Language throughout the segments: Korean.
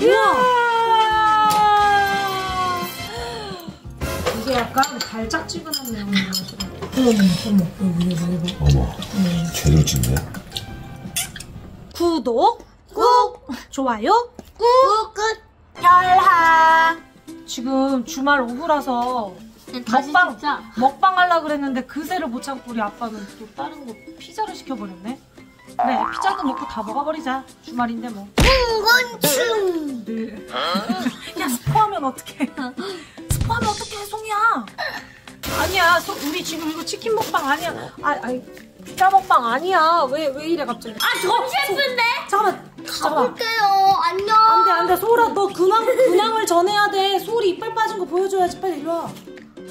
우와! 이게 약간 달짝지근한 매운맛이라. 어머, 어머, 어머, 봐. 어머, 제대로 찍네. 구독, 꾹! 좋아요, 꾹 끝. 열하! 지금 주말 오후라서 다시 먹방. 먹방 하려고 그랬는데 그새를 못 참고 우리 아빠는 또 다른 거 피자를 시켜버렸네. 그래, 피자도 먹고 다 먹어버리자. 주말인데 뭐. 곤충. 네. 야, 스포하면 어떡해. 스포하면 어떡해, 송이야. 아니야, 소, 우리 지금 이거 치킨 먹방 아니야. 아, 아니, 피자 먹방 아니야. 왜, 왜 이래, 갑자기. 아 점심 예쁜데? 잠깐만, 잠깐만. 가볼게요. 안녕. 안 돼, 안 돼. 소울아, 너 근황, 근황을 전해야 돼. 소울이 이빨 빠진 거 보여줘야지. 빨리 일로 와.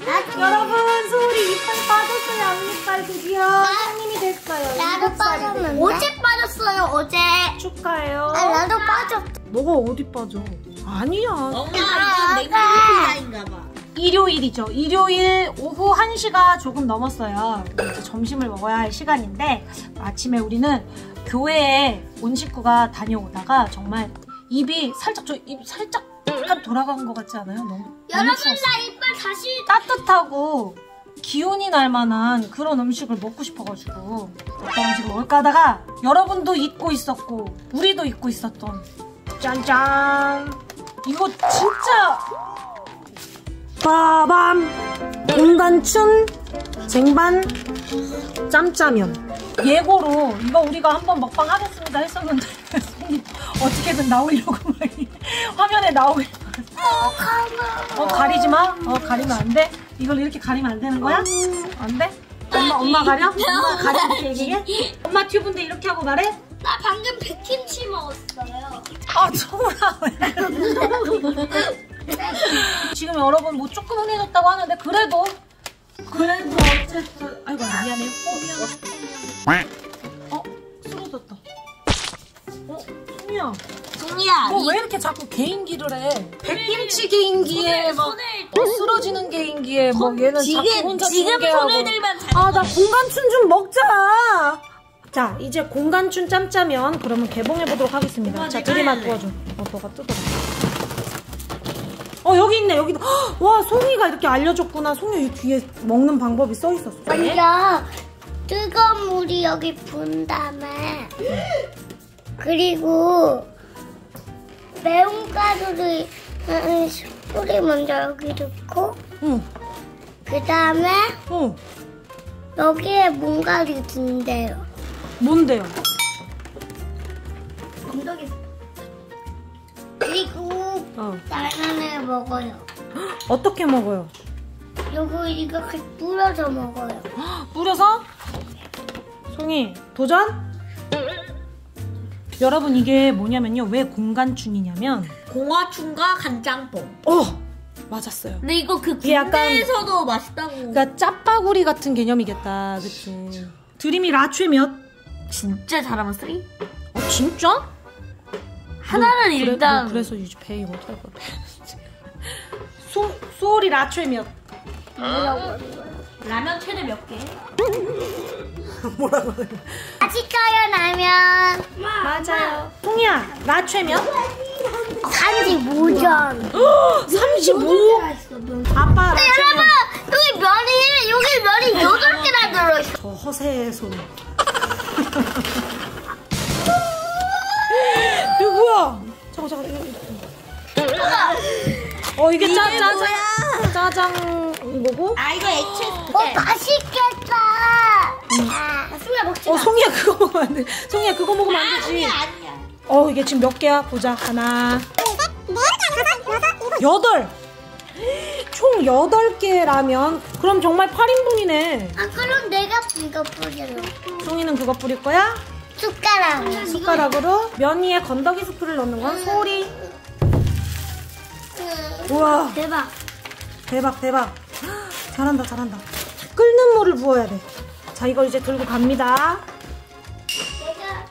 여러분, 소울이 이빨 빠졌어요. 앞니빨 드디어. 성님이 됐어요. 나도 빠졌는데. 어제 빠졌어요. 어제. 축하해요. 아 나도 빠졌. 너가 어디 빠져? 아니야. 엄마 이거 냉동 피자인가 봐. 일요일이죠. 일요일 오후 1시가 조금 넘었어요. 이제 점심을 먹어야 할 시간인데 아침에 우리는 교회에 온 식구가 다녀오다가 정말 입이 살짝 저 입 살짝 약간 돌아간 것 같지 않아요? 너무 너무 여러분 추웠어요. 나 이빨 다시. 따뜻하고 기운이 날 만한 그런 음식을 먹고 싶어가지고 어떤 음식을 먹을까 하다가 여러분도 잊고 있었고 우리도 잊고 있었던 짠짠 이거 진짜 빠밤 공간춘 쟁반 짬짜면 예고로 이거 우리가 한번 먹방 하겠습니다 했었는데 손이 어떻게든 나오려고 막 화면에 나오고 어. 어 가리지 마. 어 가리면 안 돼. 이걸 이렇게 가리면 안 되는 거야? 안 돼? 엄마 엄마 가려? 엄마 가려 이렇게 얘기해? 엄마 튜브인데 이렇게 하고 말해? 나 방금 백김치 먹었어요. 아 청우라 지금 여러분 뭐 조금 흔해졌다고 하는데 그래도 그래도 어쨌든 아이고 미안해요. 어 미안해. 어 쓰러졌다. 어 송이야. 종이야. 너왜 이렇게 자꾸 개인기를 해? 백김치 개인기에 막 어, 쓰러지는 개인기에 뭐 얘는 자꾸 혼자 지금. 손을 들면 아, 나 공간춘 좀 먹자. 자, 이제 공간춘 짬짜면 그러면 개봉해 보도록 하겠습니다. 자, 둘이만 할래. 도와줘. 어, 너가 뜯어. 어, 여기 있네, 여기. 헉, 와, 송이가 이렇게 알려줬구나. 송이 이 뒤에 먹는 방법이 써 있었어. 먼저 뜨거운 물이 여기 부은 다음에 그리고 매운 가루를 음, 숯불이 먼저 여기 넣고 응, 그 다음에 어, 여기에 뭔가를 든대요. 뭔데요? 건더기. 그리고 어. 라면을 먹어요. 어떻게 먹어요? 요거 이렇게 뿌려서 먹어요. 뿌려서? 송이, 도전? 여러분, 이게 뭐냐면요. 왜 공간춘이냐면, 공화춘과 간장뽕. 어! 맞았어요. 근데 이거 그 이게 약간- 군대에서도 맛있다고. 그러니까 짜파구리 같은 개념이겠다. 그치? 드림이 라최 몇? 진짜 잘하면 쓰리? 어, 진짜? 하나는 그래, 일단 너 그래서 이제 배이 못할 것 같아. 소, 소울이 라최 몇? 뭐라고 거야? 라면 최대 몇 개? 뭐라고 해? 맛있어요 라면. 맞아요. 송이야, 라최 몇? 산지 모전. 35? 아빠 라최 여러분 몇? 여기 면이 여기 면이 여덟 개나 들어있어. 저 허세의 손. 이거 뭐야? 잠깐 잠깐 이거. 어 이게 짜 짜장 짜장 이거고? 아 이거 액체. 어 맛있겠다. 아, 수야 먹지 마. 어 송이야 그거 먹으면 안 돼. 송이야 그거 먹으면 안 되지. 아니야. 어 이게 지금 몇 개야? 보자 하나 여덟. 총 여덟 개라면 그럼 정말 8인분이네. 아 그럼 내가 이거 뿌려요. 송이는 그거 뿌릴 거야? 숟가락. 숟가락으로 면 위에 건더기 스프를 넣는 건 소리. 우와 대박. 대박 대박 잘한다 잘한다 끓는 물을 부어야 돼자 이걸 이제 들고 갑니다 내가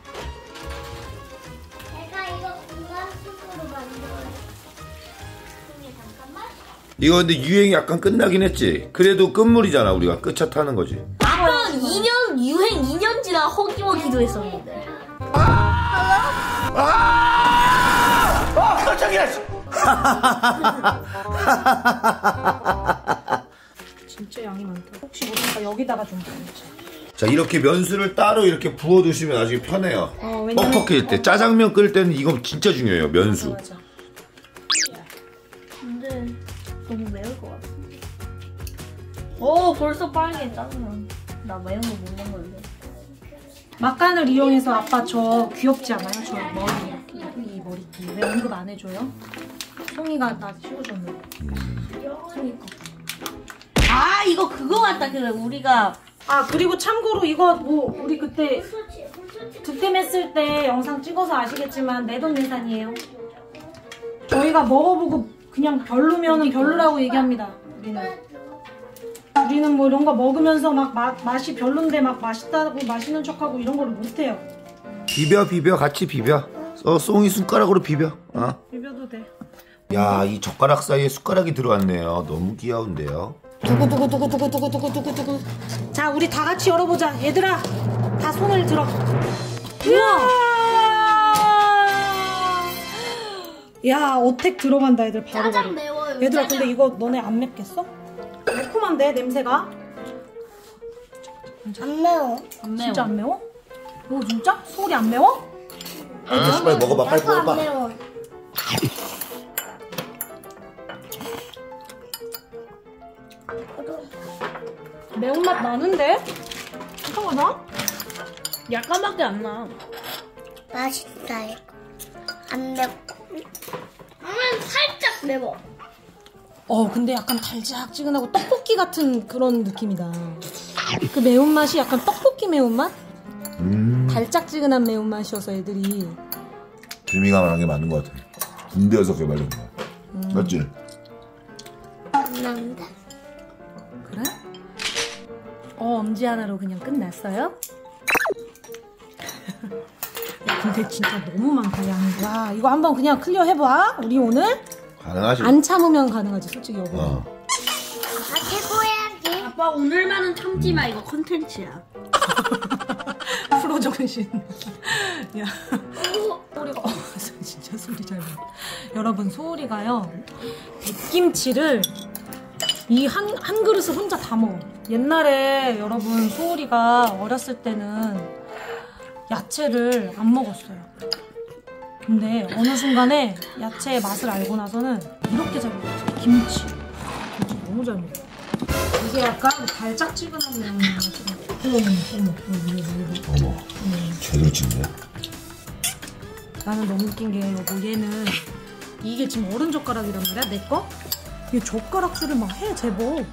내가 이거 공간 숲으로 만들어요. 근데 잠깐만. 이거 근데 유행이 약간 끝나긴 했지. 그래도 끝물이잖아, 우리가. 끝차 타는 거지. 아빠는 2년 유행 2년 지나 허기허기도 했었는데. 아! 깜짝이야! 깜짝이야. 씨. 진짜 양이 많다. 혹시 모르니까 여기다가 좀 부어줘. 자 이렇게 면수를 따로 이렇게 부어 두시면 나중에 편해요. 어, 왜냐면- 뻑뻑해질 때 짜장면 끓일 때는 이거 진짜 중요해요. 면수. 맞아. 근데 너무 매울 것 같아. 오 벌써 빨개 짜증나. 나 매운 거 못 먹는데. 막간을 이용해서 아빠 저 귀엽지 않아요? 저 머리 이렇게 이 머리띠 왜 언급 안 해줘요? 송이가 나 씌워줬는데 송이 거. 아 이거 그거 같다. 그 우리가 아 그리고 참고로 이거 뭐 우리 그때 득템했을 때 영상 찍어서 아시겠지만 내돈내산이에요. 저희가 먹어보고 그냥 별로면은 별로라고 얘기합니다. 우리는 우리는 뭐 이런 거 먹으면서 막 마- 맛이 별론데 막 맛있다고 맛있는 척하고 이런 거를 못해요. 비벼 비벼 같이 비벼. 어 송이 숟가락으로 비벼. 어? 비벼도 돼. 야이 젓가락 사이에 숟가락이 들어왔네요. 너무 귀여운데요. 두구두구두구두구두구두구두구. 자, 우리 다 같이 열어보자. 얘들아, 다 손을 들어. 우와! 야, 어택 들어간다, 애들 바로 바로. 짜장 매워요. 얘들아, 짜장. 근데 이거 너네 안 맵겠어? 매콤한데 냄새가? 안 매워. 안 매워. 진짜 안 매워? 오, 진짜? 소울이 안 매워? 아, 빨리 먹어봐. 빨리 먹어봐. 나는데? 이상하다? 약간밖에 안 나. 맛있다 이거. 안 매워. 음, 살짝 매워. 어, 근데 약간 달짝지근하고 떡볶이 같은 그런 느낌이다. 그 매운맛이 약간 떡볶이 매운맛? 음. 달짝지근한 매운맛이어서 애들이 재미가 말한 게 맞는 것 같아. 군대에서 개발된 거야. 맞지? 안 나온다. 그래? 어 엄지 하나로 그냥 끝났어요? 야 근데 진짜 너무 많다 양이 와 이거 한번 그냥 clear 해봐 우리 오늘 가능하지. 안 참으면 가능하지 솔직히 여보 어. 아, 최고야지. 아빠 오늘만은 참지 마. 이거 컨텐츠야. 프로 정신 야 소리가 어, 진짜 소리 잘 나. 여러분 소리가요 백김치를 이 한 한 그릇을 혼자 다 먹어. 옛날에 여러분 소울이가 어렸을 때는 야채를 안 먹었어요. 근데 어느 순간에 야채의 맛을 알고 나서는 이렇게 잘 먹었어요. 김치. 김치 너무 잘 먹어. 이게 약간 달짝지근한 맛이라. 어머 어머 어머 어머. 제대로 찍네. 나는 너무 웃긴 게 여보 얘는 이게 지금 어른 젓가락이란 말이야 내 거? 얘 젓가락질을 막 해 제법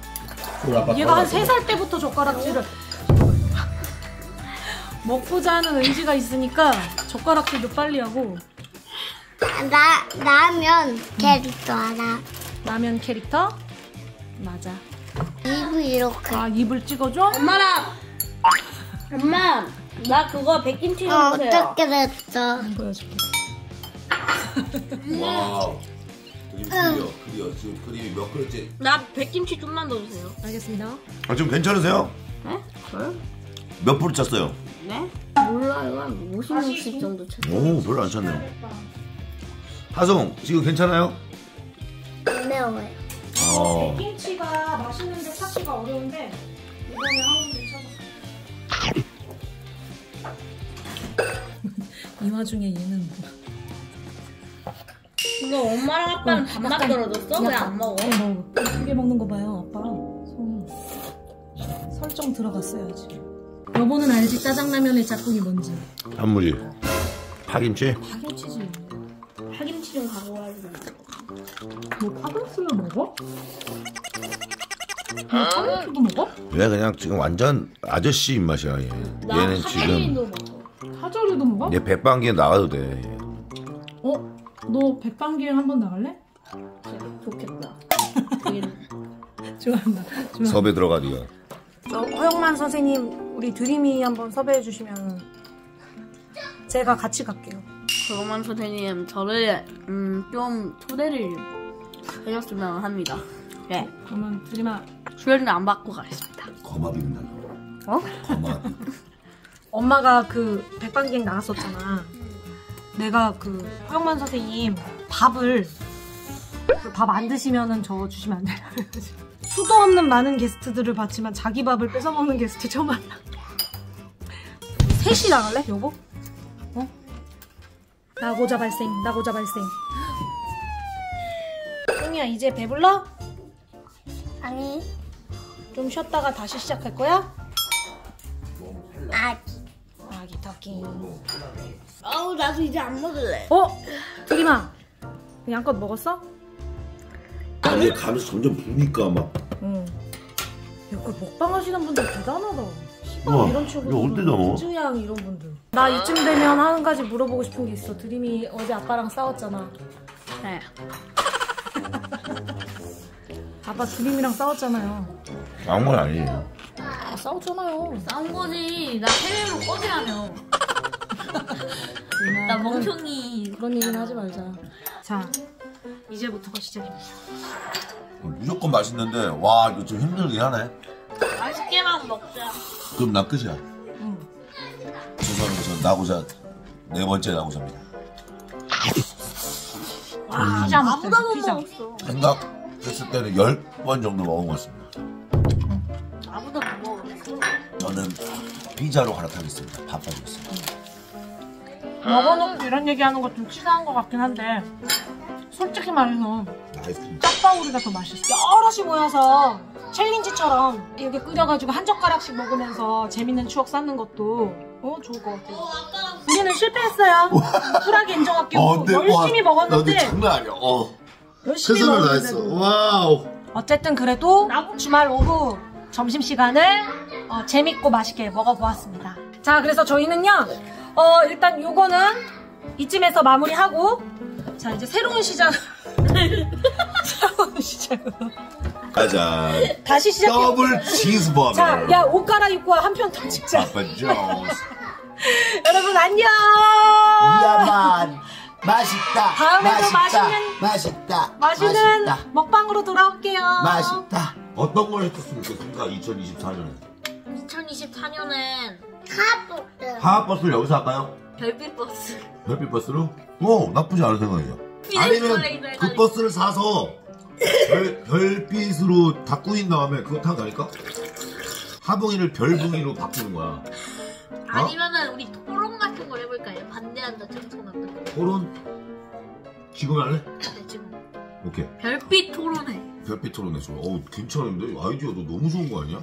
얘가 한 세 살 때부터 젓가락질을 먹고자 하는 의지가 있으니까 젓가락질도 빨리 하고 나 라면 캐릭터 알아. 라면 캐릭터 맞아 입을 이렇게. 아 입을 찍어줘? 엄마랑 엄마 나 그거 백김치 좀 어, 주세요. 어떻게 됐어? 보여줄게 Wow. 되게 clear, clear. 지금 드림이 몇 그릇째? 나 백김치 좀만 더 주세요. 알겠습니다 아, 지금 괜찮으세요? 네? 저요? 몇 프로 찼어요? 네? 몰라요. 한 50, 60 정도 쳤어. 오, 별로 안 찼네요. 하송, 지금 괜찮아요? 안 매워요. 어. 김치가 맛있는데 찾기가 어려운데 이번에 한 군데 찾았어 이 와중에 얘는 뭐 이거 엄마랑 아빠는 밥맛 약간- 떨어졌어? 왜 안 먹어? 어, 먹어. 크게 먹는 거 봐요, 아빠. 손이. 설정 들어갔어야지. 여보는 알지? 짜장라면의 짝꿍이 뭔지. 단무지. 파김치? 파김치지. 파김치 좀 갖고 와야지. 뭐 파김치를 먹어? 뭐 파김치도 먹어? 얘 그냥 지금 완전 아저씨 입맛이야, 얘. 나 얘는 지금. 먹어. 사절이도 먹어? 얘 백방기에 나가도 돼. 얘. 어? 너 백방기행 한번 나갈래? 좋겠다. 좋아한다. 좋아. 섭외 들어가, 니가. 저 허영만 선생님, 우리 드림이 한번 섭외해 주시면 제가 같이 갈게요. 그것만 선생님 저를 음, 좀 초대를 해줬으면 합니다. 네. 그러면 드림아, 출연료 안 받고 가겠습니다. 거마비 입나 어? 거마비. 엄마가 그 백방기행 나갔었잖아. 내가 그 허영만 선생님 밥을 밥 안 드시면은 저 주시면 안 돼요. 수도 없는 많은 게스트들을 봤지만 자기 밥을 뺏어 먹는 게스트 처음 만나. 셋이 나갈래, 여보? 어? 나고자 발생, 나고자 발생. 송이야 이제 배불러? 아니, 좀 쉬었다가 다시 시작할 거야? 아기. 아기 터킹. 어우, 나도 이제 안 먹을래. 어? 드림아, 양껏 먹었어? 아니 가면서 점점 부니까 막. 응. 야, 그 먹방 하시는 분들 대단하다. 우와, 이런 친구들. 쯔양 이런 분들. 나 이쯤 되면 한 가지 물어보고 싶은 게 있어. 드림이 어제 아빠랑 싸웠잖아. 네. 아빠 드림이랑 싸웠잖아요. 아무 건 아니에요. 아, 싸웠잖아요. 싸운 거지. 나 해외로 꺼지라며. 나 멍청이. 그런 얘기는 하지 말자. 자, 이제부터가 시작입니다. 무조건 맛있는데 와 이거 좀 힘들긴 하네. 맛있게만 먹자. 그럼 나 끝이야. 응. 조선은 저 나고자 네 번째 나고자입니다. 피자 먹자. 아무도 못 피자. 먹었어. 생각했을 때는 열 번 정도 먹은 것 같습니다. 아무도 못 먹었어. 저는 피자로 갈아타겠습니다. 밥하겠습니다. 먹어놓고 이런 얘기하는 것 좀 치사한 것 같긴 한데 솔직히 말해서. 짜파구리가 더 맛있어. 여럿이 모여서 챌린지처럼 이렇게 끓여가지고 한 젓가락씩 먹으면서 재밌는 추억 쌓는 것도 어 좋을 것 같아요. 우리는 실패했어요. 쿨하게 인정할게요. 열심히 먹었는데 장난 아니야. 어. 열심히 최선을 다했어. Wow. 어쨌든 그래도 주말 오후 점심 시간을 어, 재밌고 맛있게 먹어보았습니다. 자, 그래서 저희는요, 어, 일단 요거는 이쯤에서 마무리하고, 자, 이제 새로운 시작, 새로운 시작으로 가자. 다시 시작해. 더블 치즈버거. 자, 야, 옷 갈아입고 한 편 더 찍자. 아빠 존스. 여러분, 안녕! 야만 맛있다 다음에도 맛있다 맛있는- 맛있다 맛있는 맛있다 먹방으로 돌아올게요. 맛있다 어떤 걸 했었으면 좋겠습니까? 2024년에. 2024년엔 카보드. 하하버스를 여기서 할까요? 별빛 버스. 별빛 버스로? 오, 나쁘지 않은 생각이에요. 아니면 그. 버스를 사서 별, 별빛으로 다 꾸인 다음에 그거 타고 다니까? 하봉이를 별붕이로 바꾸는 거야. 아니면은 우리 토론 같은 걸 해볼까요? 반대한다 청소 같은 거. 토론 지금 할래? 네, 지금 오케이. 별빛 토론회. 별빛 토론 해줘. 어우, 괜찮은데? 아이디어 너 너무 좋은 거 아니야?